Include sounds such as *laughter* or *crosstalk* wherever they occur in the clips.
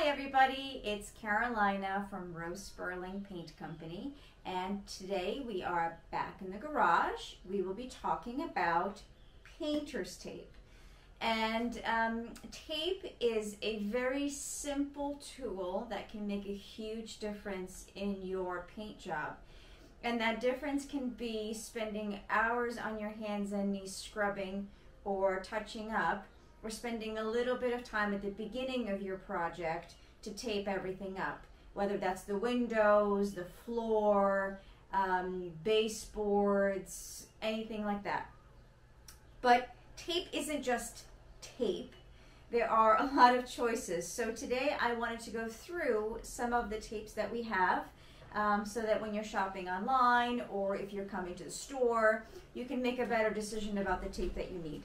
Hi everybody, it's Carolina from Rowe Spurling Paint Company and today we are back in the garage. We will be talking about painter's tape. And um, tape is a very simple tool that can make a huge difference in your paint job. And that difference can be spending hours on your hands and knees scrubbing or touching up or spending a little bit of time at the beginning of your project to tape everything up, whether that's the windows, the floor, um, baseboards, anything like that. But tape isn't just tape. There are a lot of choices. So today I wanted to go through some of the tapes that we have um, so that when you're shopping online or if you're coming to the store, you can make a better decision about the tape that you need.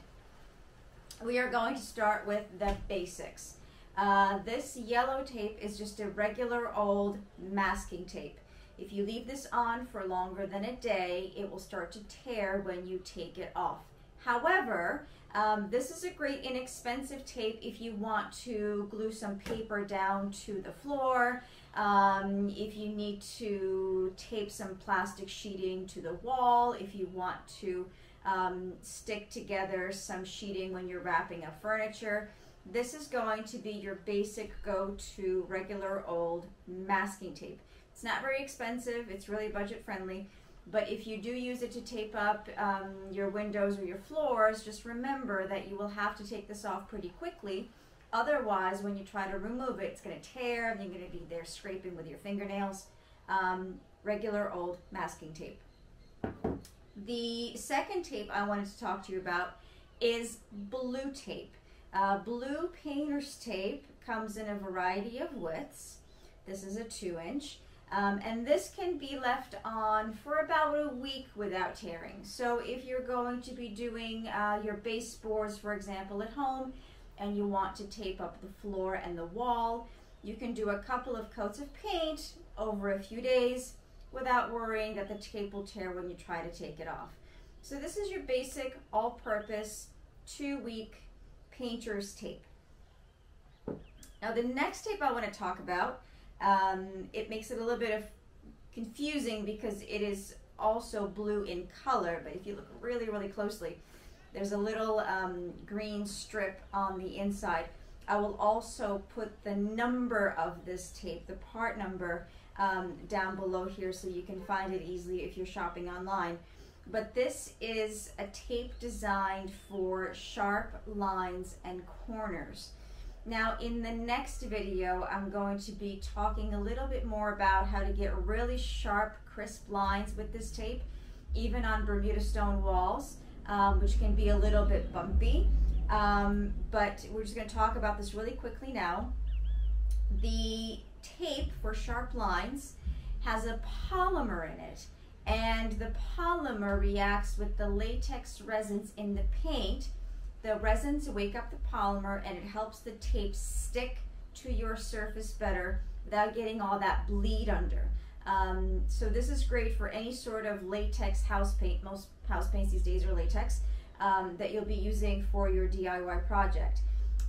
We are going to start with the basics. Uh, this yellow tape is just a regular old masking tape. If you leave this on for longer than a day, it will start to tear when you take it off. However, um, this is a great inexpensive tape if you want to glue some paper down to the floor, um, if you need to tape some plastic sheeting to the wall, if you want to um, stick together some sheeting when you're wrapping up furniture. This is going to be your basic go-to regular old masking tape. It's not very expensive, it's really budget friendly, but if you do use it to tape up um, your windows or your floors, just remember that you will have to take this off pretty quickly. Otherwise, when you try to remove it, it's going to tear and you're going to be there scraping with your fingernails. Um, regular old masking tape. The second tape I wanted to talk to you about is blue tape. Uh, blue painter's tape comes in a variety of widths. This is a two inch. Um, and this can be left on for about a week without tearing. So if you're going to be doing uh, your baseboards, for example, at home, and you want to tape up the floor and the wall, you can do a couple of coats of paint over a few days without worrying that the tape will tear when you try to take it off. So this is your basic all-purpose two-week painter's tape. Now the next tape I want to talk about, um, it makes it a little bit of confusing because it is also blue in color, but if you look really, really closely, there's a little um, green strip on the inside. I will also put the number of this tape, the part number, um, down below here so you can find it easily if you're shopping online. But this is a tape designed for sharp lines and corners. Now in the next video, I'm going to be talking a little bit more about how to get really sharp, crisp lines with this tape, even on Bermuda stone walls, um, which can be a little bit bumpy. Um, but we're just gonna talk about this really quickly now. The tape for sharp lines has a polymer in it and the polymer reacts with the latex resins in the paint. The resins wake up the polymer and it helps the tape stick to your surface better without getting all that bleed under. Um, so this is great for any sort of latex house paint. Most house paints these days are latex um, that you'll be using for your DIY project.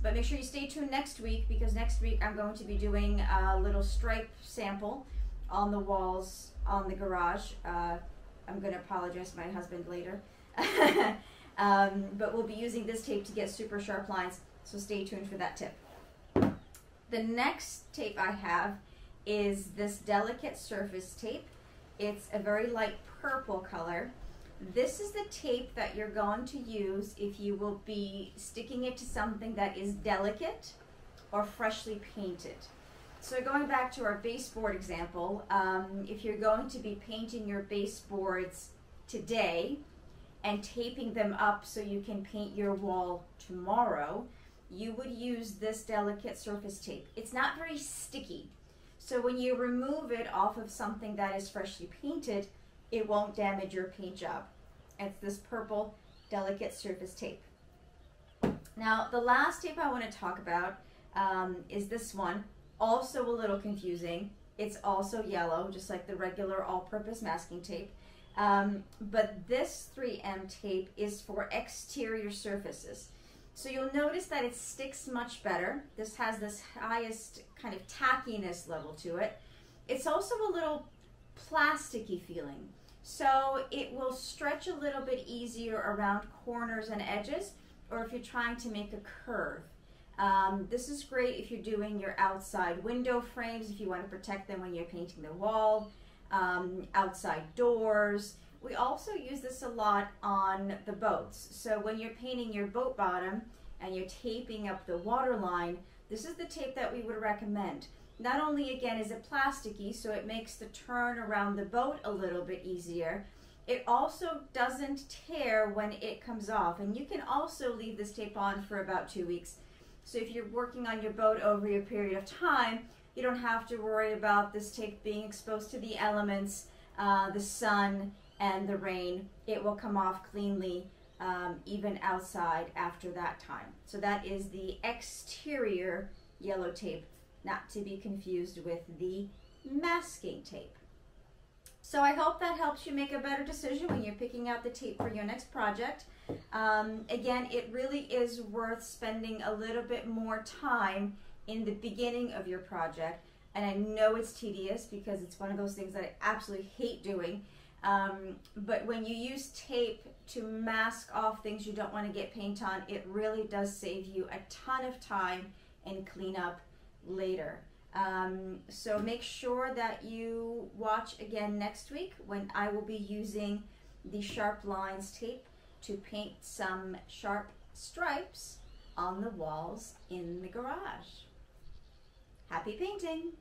But make sure you stay tuned next week because next week I'm going to be doing a little stripe sample on the walls on the garage. Uh, I'm going to apologize to my husband later. *laughs* um, but we'll be using this tape to get super sharp lines, so stay tuned for that tip. The next tape I have is this delicate surface tape. It's a very light purple color. This is the tape that you're going to use if you will be sticking it to something that is delicate or freshly painted. So going back to our baseboard example, um, if you're going to be painting your baseboards today and taping them up so you can paint your wall tomorrow, you would use this delicate surface tape. It's not very sticky. So when you remove it off of something that is freshly painted, it won't damage your paint job. It's this purple delicate surface tape. Now, the last tape I want to talk about um, is this one. Also a little confusing. It's also yellow, just like the regular all-purpose masking tape. Um, but this 3M tape is for exterior surfaces. So you'll notice that it sticks much better. This has this highest kind of tackiness level to it. It's also a little plasticky feeling. So it will stretch a little bit easier around corners and edges or if you're trying to make a curve. Um, this is great if you're doing your outside window frames, if you want to protect them when you're painting the wall, um, outside doors. We also use this a lot on the boats. So when you're painting your boat bottom and you're taping up the water line, this is the tape that we would recommend. Not only again is it plasticky, so it makes the turn around the boat a little bit easier, it also doesn't tear when it comes off. And you can also leave this tape on for about two weeks so if you're working on your boat over a period of time, you don't have to worry about this tape being exposed to the elements, uh, the sun, and the rain. It will come off cleanly um, even outside after that time. So that is the exterior yellow tape, not to be confused with the masking tape. So I hope that helps you make a better decision when you're picking out the tape for your next project. Um, again, it really is worth spending a little bit more time in the beginning of your project. And I know it's tedious because it's one of those things that I absolutely hate doing. Um, but when you use tape to mask off things you don't want to get paint on, it really does save you a ton of time and cleanup later. Um, so make sure that you watch again next week when I will be using the Sharp Lines tape to paint some sharp stripes on the walls in the garage. Happy painting!